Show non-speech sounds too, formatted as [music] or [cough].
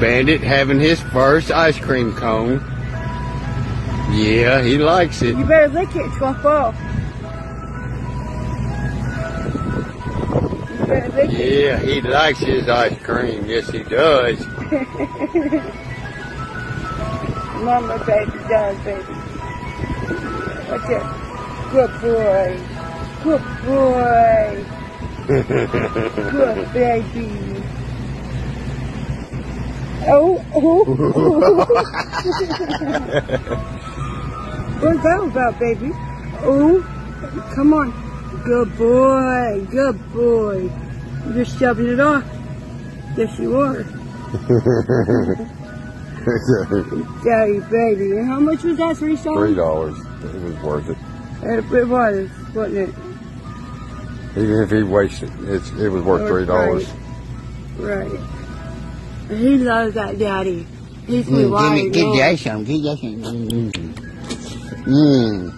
Bandit having his first ice cream cone. Yeah, he likes it. You better lick it, it's gonna fall. You better lick it. Yeah, he likes his ice cream. Yes, he does. [laughs] Mama, baby, dog, baby. Watch it. Good boy. Good boy. [laughs] Good baby. Oh, oh. [laughs] What's that about, baby? Oh, come on. Good boy. Good boy. You're shoving it off. Yes, you are. [laughs] Daddy, baby. And how much was that? Three dollars? Three dollars? It was worth it. It was, wasn't it? Even if he wasted, it's it was worth three dollars. Right. He loves that daddy. He's my Mm, give me, wife. give. Give. Mm. Mm.